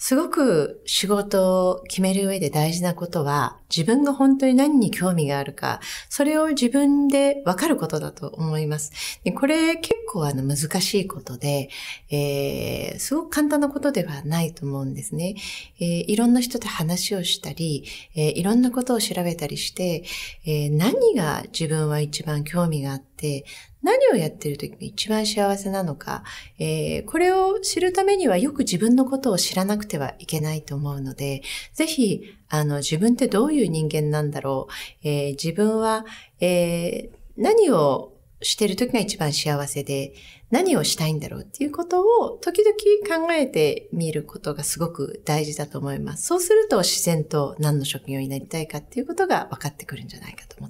すごく仕事を決める上で大事なことは、自分が本当に何に興味があるか、それを自分でわかることだと思います。でこれ結構あの難しいことで、えー、すごく簡単なことではないと思うんですね。えー、いろんな人と話をしたり、えー、いろんなことを調べたりして、えー、何が自分は一番興味があって、何をやっている時が一番幸せなのか、えー、これを知るためにはよく自分のことを知らなくてはいけないと思うので、ぜひ、あの、自分ってどういう人間なんだろう、えー、自分は、えー、何をしてる時が一番幸せで、何をしたいんだろうっていうことを時々考えてみることがすごく大事だと思います。そうすると自然と何の職業になりたいかっていうことが分かってくるんじゃないかと思ってます。